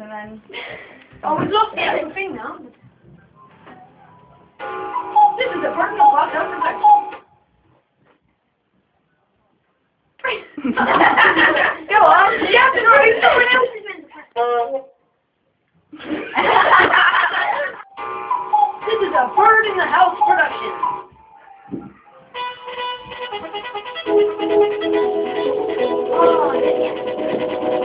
need to press them then. Oh, we've lost the actual thing now. This is a production. Go on. You have to know someone else is to press. This is a bird in the house production. Oh, yeah.